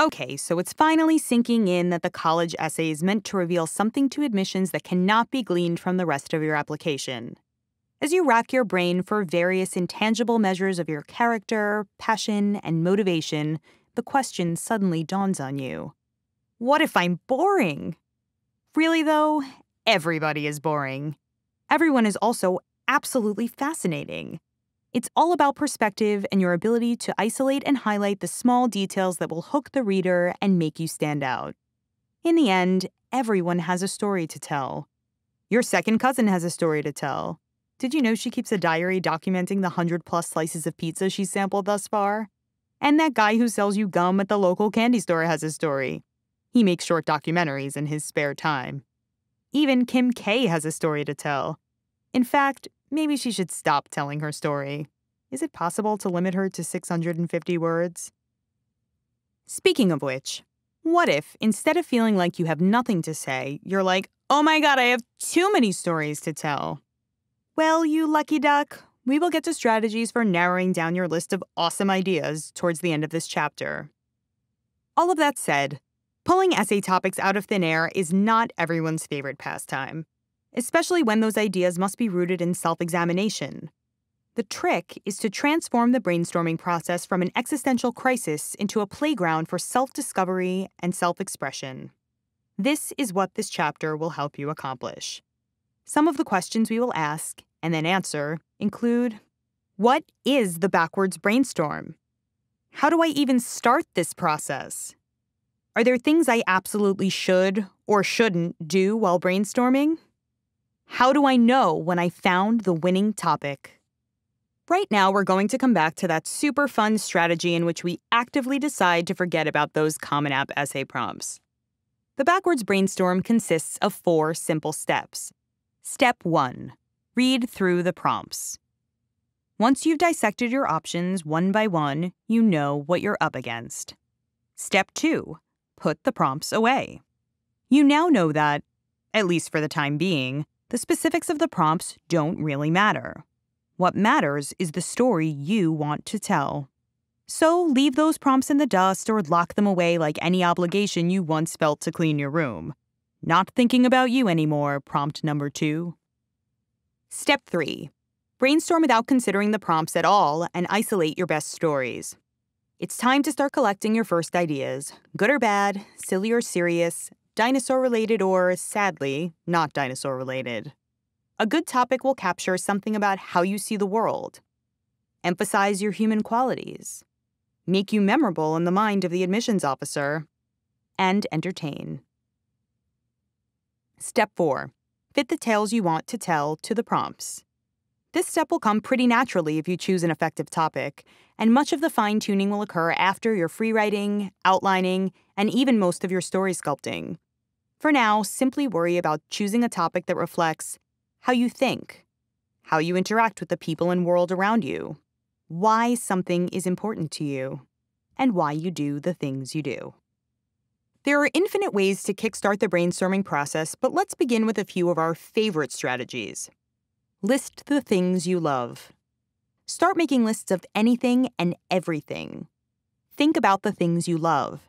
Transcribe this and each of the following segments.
Okay, so it's finally sinking in that the college essay is meant to reveal something to admissions that cannot be gleaned from the rest of your application. As you rack your brain for various intangible measures of your character, passion, and motivation, the question suddenly dawns on you What if I'm boring? Really, though, everybody is boring. Everyone is also absolutely fascinating. It's all about perspective and your ability to isolate and highlight the small details that will hook the reader and make you stand out. In the end, everyone has a story to tell. Your second cousin has a story to tell. Did you know she keeps a diary documenting the 100 plus slices of pizza she's sampled thus far? And that guy who sells you gum at the local candy store has a story. He makes short documentaries in his spare time. Even Kim K has a story to tell. In fact, maybe she should stop telling her story. Is it possible to limit her to 650 words? Speaking of which, what if, instead of feeling like you have nothing to say, you're like, oh my god, I have too many stories to tell? Well, you lucky duck, we will get to strategies for narrowing down your list of awesome ideas towards the end of this chapter. All of that said, pulling essay topics out of thin air is not everyone's favorite pastime especially when those ideas must be rooted in self examination. The trick is to transform the brainstorming process from an existential crisis into a playground for self discovery and self expression. This is what this chapter will help you accomplish. Some of the questions we will ask and then answer include What is the backwards brainstorm? How do I even start this process? Are there things I absolutely should or shouldn't do while brainstorming? How do I know when I found the winning topic? Right now, we're going to come back to that super fun strategy in which we actively decide to forget about those Common App essay prompts. The backwards brainstorm consists of four simple steps. Step 1 Read through the prompts. Once you've dissected your options one by one, you know what you're up against. Step 2 Put the prompts away. You now know that, at least for the time being, the specifics of the prompts don't really matter. What matters is the story you want to tell. So leave those prompts in the dust or lock them away like any obligation you once felt to clean your room. Not thinking about you anymore, prompt number two. Step three brainstorm without considering the prompts at all and isolate your best stories. It's time to start collecting your first ideas, good or bad, silly or serious, dinosaur related or, sadly, not dinosaur related. A good topic will capture something about how you see the world, emphasize your human qualities, make you memorable in the mind of the admissions officer, and entertain. Step 4 Fit the tales you want to tell to the prompts. This step will come pretty naturally if you choose an effective topic, and much of the fine tuning will occur after your free writing, outlining, and even most of your story sculpting. For now, simply worry about choosing a topic that reflects how you think, how you interact with the people and world around you, why something is important to you, and why you do the things you do. There are infinite ways to kickstart the brainstorming process, but let's begin with a few of our favorite strategies. List the things you love. Start making lists of anything and everything. Think about the things you love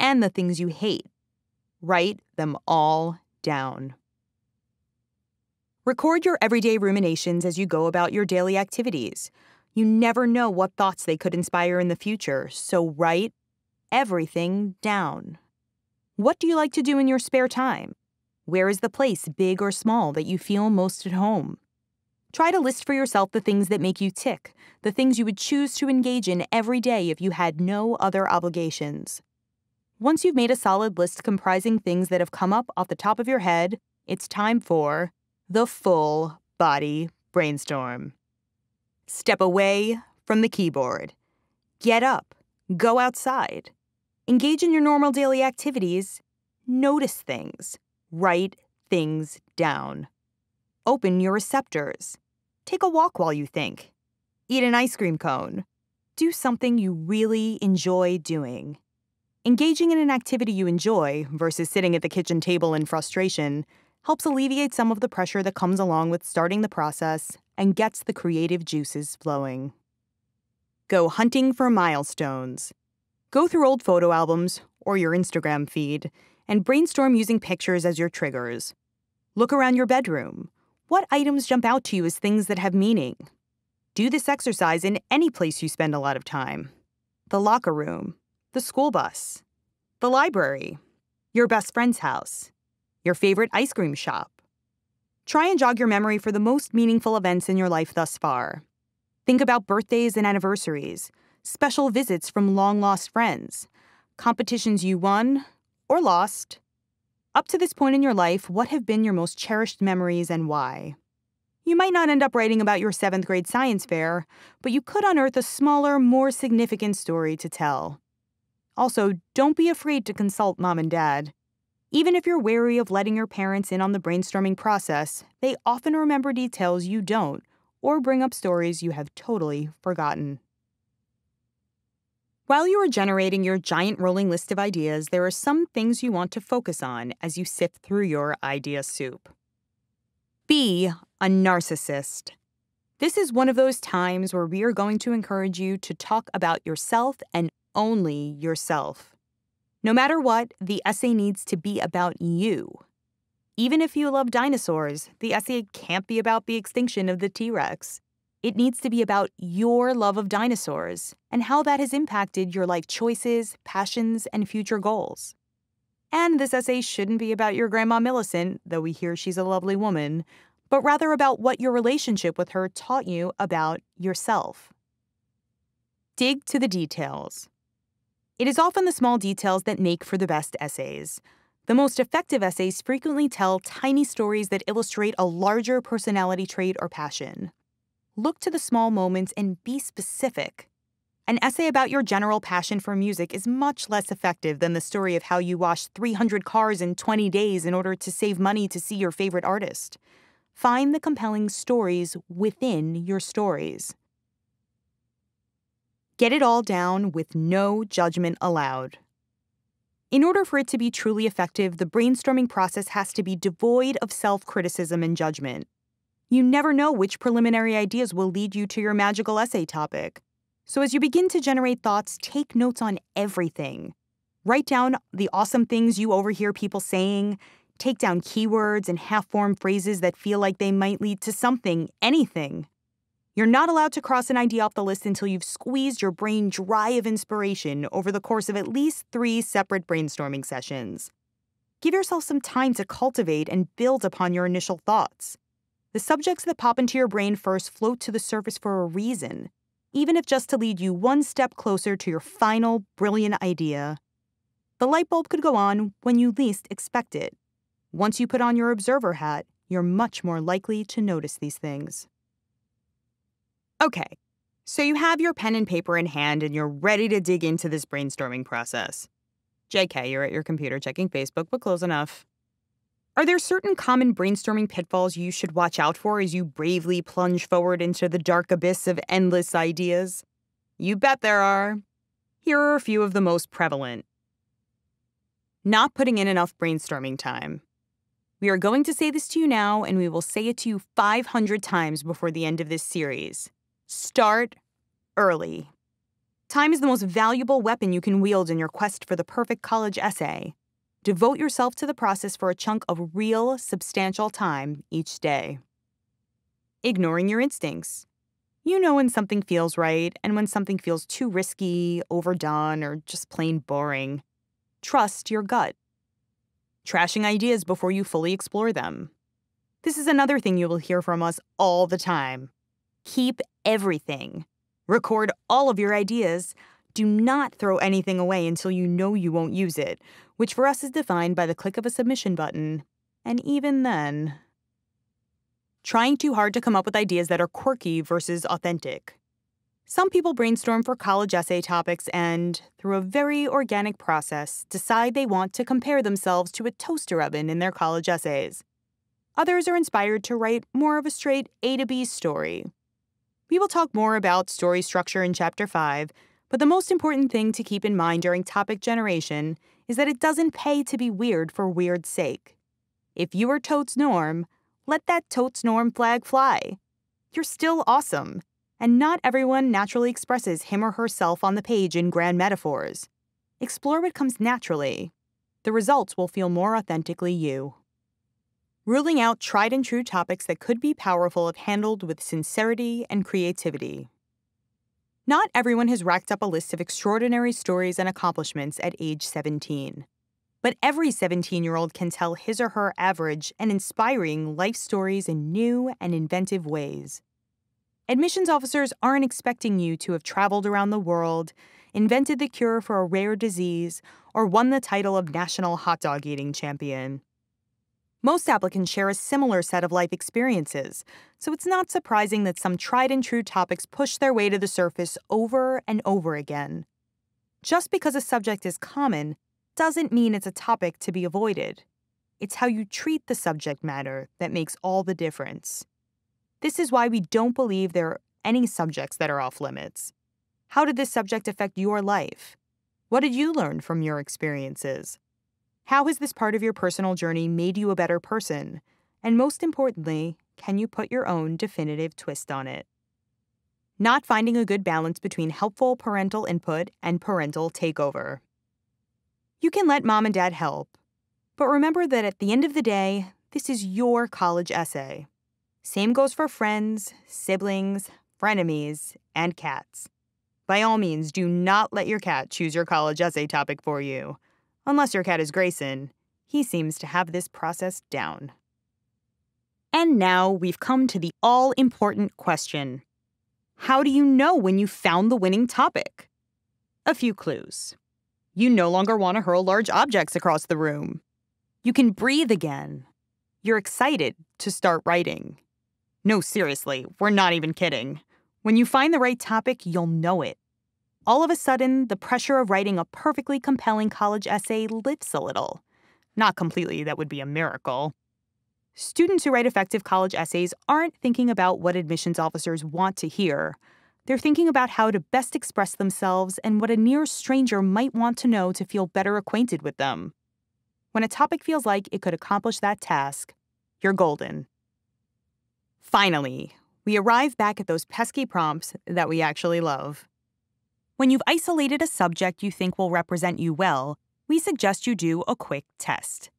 and the things you hate Write them all down. Record your everyday ruminations as you go about your daily activities. You never know what thoughts they could inspire in the future, so write everything down. What do you like to do in your spare time? Where is the place, big or small, that you feel most at home? Try to list for yourself the things that make you tick, the things you would choose to engage in every day if you had no other obligations. Once you've made a solid list comprising things that have come up off the top of your head, it's time for the full body brainstorm. Step away from the keyboard. Get up. Go outside. Engage in your normal daily activities. Notice things. Write things down. Open your receptors. Take a walk while you think. Eat an ice cream cone. Do something you really enjoy doing. Engaging in an activity you enjoy versus sitting at the kitchen table in frustration helps alleviate some of the pressure that comes along with starting the process and gets the creative juices flowing. Go hunting for milestones. Go through old photo albums or your Instagram feed and brainstorm using pictures as your triggers. Look around your bedroom. What items jump out to you as things that have meaning? Do this exercise in any place you spend a lot of time the locker room, the school bus, the library, your best friend's house, your favorite ice cream shop. Try and jog your memory for the most meaningful events in your life thus far. Think about birthdays and anniversaries, special visits from long lost friends, competitions you won or lost. Up to this point in your life, what have been your most cherished memories and why? You might not end up writing about your seventh grade science fair, but you could unearth a smaller, more significant story to tell. Also, don't be afraid to consult mom and dad. Even if you're wary of letting your parents in on the brainstorming process, they often remember details you don't or bring up stories you have totally forgotten. While you are generating your giant rolling list of ideas, there are some things you want to focus on as you sift through your idea soup. Be a narcissist. This is one of those times where we are going to encourage you to talk about yourself and only yourself. No matter what, the essay needs to be about you. Even if you love dinosaurs, the essay can't be about the extinction of the T Rex. It needs to be about your love of dinosaurs and how that has impacted your life choices, passions, and future goals. And this essay shouldn't be about your grandma Millicent, though we hear she's a lovely woman, but rather about what your relationship with her taught you about yourself. Dig to the details. It is often the small details that make for the best essays. The most effective essays frequently tell tiny stories that illustrate a larger personality trait or passion. Look to the small moments and be specific. An essay about your general passion for music is much less effective than the story of how you washed 300 cars in 20 days in order to save money to see your favorite artist. Find the compelling stories within your stories. Get it all down with no judgment allowed. In order for it to be truly effective, the brainstorming process has to be devoid of self criticism and judgment. You never know which preliminary ideas will lead you to your magical essay topic. So, as you begin to generate thoughts, take notes on everything. Write down the awesome things you overhear people saying. Take down keywords and half formed phrases that feel like they might lead to something, anything. You're not allowed to cross an idea off the list until you've squeezed your brain dry of inspiration over the course of at least three separate brainstorming sessions. Give yourself some time to cultivate and build upon your initial thoughts. The subjects that pop into your brain first float to the surface for a reason, even if just to lead you one step closer to your final brilliant idea. The light bulb could go on when you least expect it. Once you put on your observer hat, you're much more likely to notice these things. Okay, so you have your pen and paper in hand and you're ready to dig into this brainstorming process. JK, you're at your computer checking Facebook, but close enough. Are there certain common brainstorming pitfalls you should watch out for as you bravely plunge forward into the dark abyss of endless ideas? You bet there are. Here are a few of the most prevalent. Not putting in enough brainstorming time. We are going to say this to you now, and we will say it to you 500 times before the end of this series. Start early. Time is the most valuable weapon you can wield in your quest for the perfect college essay. Devote yourself to the process for a chunk of real, substantial time each day. Ignoring your instincts. You know when something feels right and when something feels too risky, overdone, or just plain boring. Trust your gut. Trashing ideas before you fully explore them. This is another thing you will hear from us all the time. Keep everything. Record all of your ideas. Do not throw anything away until you know you won't use it, which for us is defined by the click of a submission button. And even then, trying too hard to come up with ideas that are quirky versus authentic. Some people brainstorm for college essay topics and, through a very organic process, decide they want to compare themselves to a toaster oven in their college essays. Others are inspired to write more of a straight A to B story, we will talk more about story structure in Chapter 5, but the most important thing to keep in mind during topic generation is that it doesn't pay to be weird for weird's sake. If you are totes norm, let that totes norm flag fly. You're still awesome, and not everyone naturally expresses him or herself on the page in grand metaphors. Explore what comes naturally. The results will feel more authentically you. Ruling out tried and true topics that could be powerful if handled with sincerity and creativity. Not everyone has racked up a list of extraordinary stories and accomplishments at age 17. But every 17 year old can tell his or her average and inspiring life stories in new and inventive ways. Admissions officers aren't expecting you to have traveled around the world, invented the cure for a rare disease, or won the title of National Hot Dog Eating Champion. Most applicants share a similar set of life experiences, so it's not surprising that some tried and true topics push their way to the surface over and over again. Just because a subject is common doesn't mean it's a topic to be avoided. It's how you treat the subject matter that makes all the difference. This is why we don't believe there are any subjects that are off limits. How did this subject affect your life? What did you learn from your experiences? How has this part of your personal journey made you a better person? And most importantly, can you put your own definitive twist on it? Not finding a good balance between helpful parental input and parental takeover. You can let mom and dad help, but remember that at the end of the day, this is your college essay. Same goes for friends, siblings, frenemies, and cats. By all means, do not let your cat choose your college essay topic for you. Unless your cat is Grayson, he seems to have this process down. And now we've come to the all important question How do you know when you found the winning topic? A few clues. You no longer want to hurl large objects across the room. You can breathe again. You're excited to start writing. No, seriously, we're not even kidding. When you find the right topic, you'll know it all of a sudden, the pressure of writing a perfectly compelling college essay lifts a little. Not completely, that would be a miracle. Students who write effective college essays aren't thinking about what admissions officers want to hear. They're thinking about how to best express themselves and what a near stranger might want to know to feel better acquainted with them. When a topic feels like it could accomplish that task, you're golden. Finally, we arrive back at those pesky prompts that we actually love. When you've isolated a subject you think will represent you well, we suggest you do a quick test.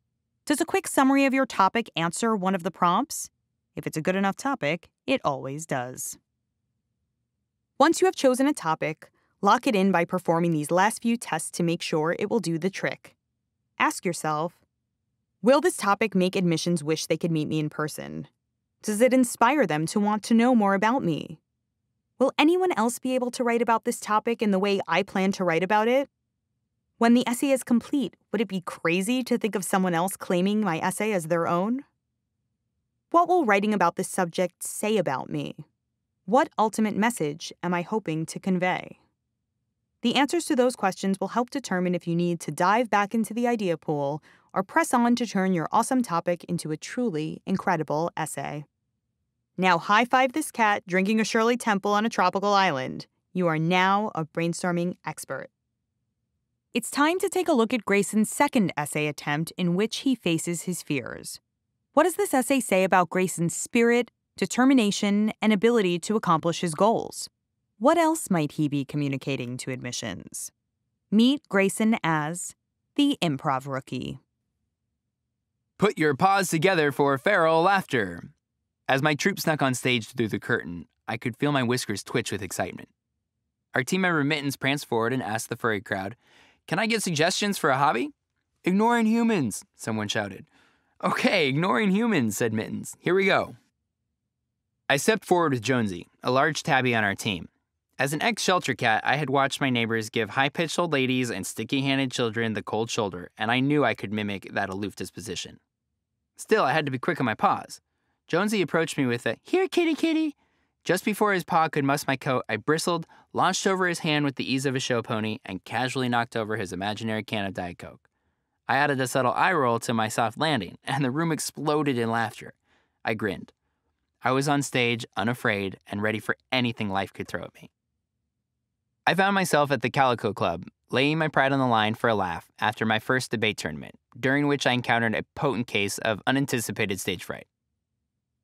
Does a quick summary of your topic answer one of the prompts? If it's a good enough topic, it always does. Once you have chosen a topic, lock it in by performing these last few tests to make sure it will do the trick. Ask yourself Will this topic make admissions wish they could meet me in person? Does it inspire them to want to know more about me? Will anyone else be able to write about this topic in the way I plan to write about it? When the essay is complete, would it be crazy to think of someone else claiming my essay as their own? What will writing about this subject say about me? What ultimate message am I hoping to convey? The answers to those questions will help determine if you need to dive back into the idea pool or press on to turn your awesome topic into a truly incredible essay. Now high five this cat drinking a Shirley Temple on a tropical island. You are now a brainstorming expert. It's time to take a look at Grayson's second essay attempt in which he faces his fears. What does this essay say about Grayson's spirit, determination, and ability to accomplish his goals? What else might he be communicating to admissions? Meet Grayson as the improv rookie. Put your paws together for feral laughter. As my troupe snuck on stage through the curtain, I could feel my whiskers twitch with excitement. Our team member Mittens pranced forward and asked the furry crowd, Can I get suggestions for a hobby? Ignoring humans, someone shouted. Okay, ignoring humans, said Mittens. Here we go. I stepped forward with Jonesy, a large tabby on our team. As an ex shelter cat, I had watched my neighbors give high pitched old ladies and sticky handed children the cold shoulder, and I knew I could mimic that aloof disposition. Still, I had to be quick on my paws. Jonesy approached me with a, Here, kitty, kitty. Just before his paw could muss my coat, I bristled, launched over his hand with the ease of a show pony, and casually knocked over his imaginary can of Diet Coke. I added a subtle eye roll to my soft landing, and the room exploded in laughter. I grinned. I was on stage, unafraid, and ready for anything life could throw at me. I found myself at the Calico Club, laying my pride on the line for a laugh after my first debate tournament, during which I encountered a potent case of unanticipated stage fright.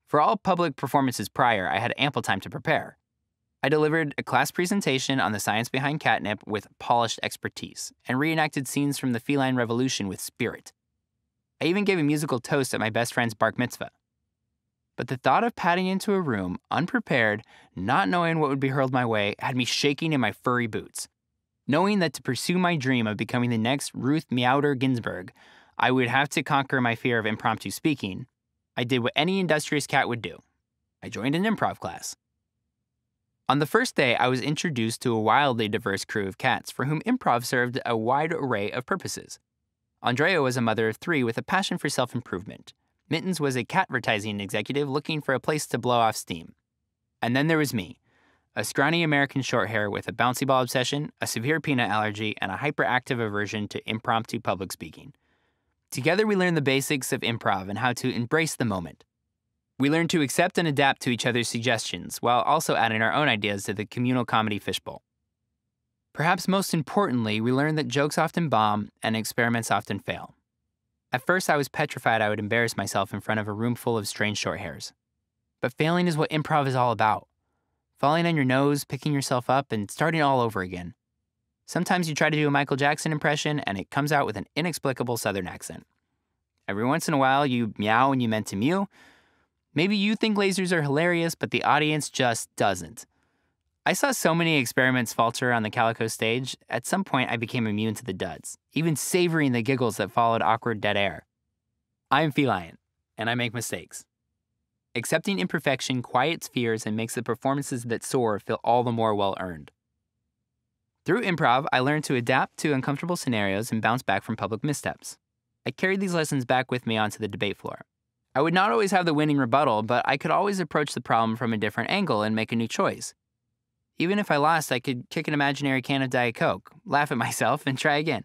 For all public performances prior, I had ample time to prepare. I delivered a class presentation on the science behind catnip with polished expertise and reenacted scenes from the feline revolution with spirit. I even gave a musical toast at my best friend's bar mitzvah. But the thought of padding into a room, unprepared, not knowing what would be hurled my way, had me shaking in my furry boots. Knowing that to pursue my dream of becoming the next Ruth Meowder Ginsburg, I would have to conquer my fear of impromptu speaking, I did what any industrious cat would do I joined an improv class. On the first day, I was introduced to a wildly diverse crew of cats for whom improv served a wide array of purposes. Andrea was a mother of three with a passion for self improvement. Mittens was a cat advertising executive looking for a place to blow off steam. And then there was me, a scrawny American shorthair with a bouncy ball obsession, a severe peanut allergy, and a hyperactive aversion to impromptu public speaking. Together, we learn the basics of improv and how to embrace the moment. We learn to accept and adapt to each other's suggestions while also adding our own ideas to the communal comedy fishbowl. Perhaps most importantly, we learn that jokes often bomb and experiments often fail. At first, I was petrified I would embarrass myself in front of a room full of strange short hairs. But failing is what improv is all about falling on your nose, picking yourself up, and starting all over again. Sometimes you try to do a Michael Jackson impression and it comes out with an inexplicable southern accent. Every once in a while, you meow when you meant to mew, Maybe you think lasers are hilarious, but the audience just doesn't. I saw so many experiments falter on the Calico stage, at some point I became immune to the duds, even savoring the giggles that followed awkward dead air. I am feline, and I make mistakes. Accepting imperfection quiets fears and makes the performances that soar feel all the more well earned. Through improv, I learned to adapt to uncomfortable scenarios and bounce back from public missteps. I carried these lessons back with me onto the debate floor. I would not always have the winning rebuttal, but I could always approach the problem from a different angle and make a new choice. Even if I lost, I could kick an imaginary can of Diet Coke, laugh at myself, and try again.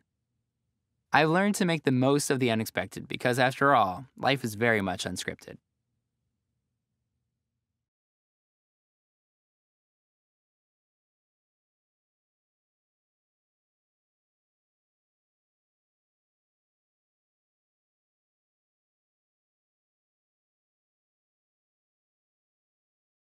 I've learned to make the most of the unexpected because, after all, life is very much unscripted.